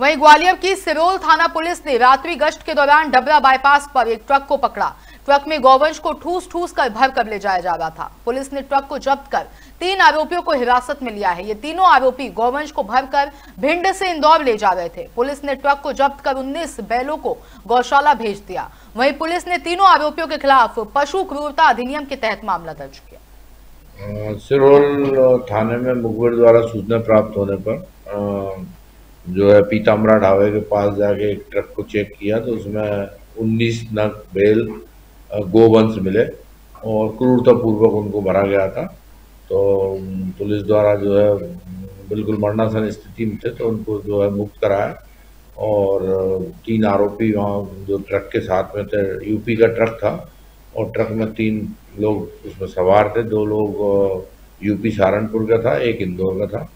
वहीं ग्वालियर की सिरोल थाना पुलिस ने रात्रि गश्त के दौरान डबरा बाईपास पर एक ट्रक को पकड़ा। ट्रक में गौवंश को ठूस ठूस कर भर कर ले जाया जा रहा था। पुलिस ने ट्रक को जब्त कर तीन आरोपियों को हिरासत में लिया है। ये तीनों आरोपी गौवंश को भर कर भिंड से इंदौर ले जा रहे थे। पुलिस ने ट्रक को जब्त कर 19 बैलों को गौशाला भेज दिया। वहीं पुलिस ने तीनों आरोपियों के खिलाफ पशु क्रूरता अधिनियम के तहत मामला दर्ज किया। सिरोल थाने में मुखबिर द्वारा सूचना प्राप्त होने पर जो है पीताम्बरा ढाबे के पास जाके एक ट्रक को चेक किया तो उसमें 19 नग बेल गोवंश मिले और क्रूरतापूर्वक उनको भरा गया था। तो पुलिस द्वारा जो है, बिल्कुल मरणासन स्थिति में थे तो उनको जो है मुक्त कराया और तीन आरोपी वहाँ जो ट्रक के साथ में थे, यूपी का ट्रक था और ट्रक में तीन लोग उसमें सवार थे। दो लोग यूपी सहारनपुर का था, एक इंदौर का था।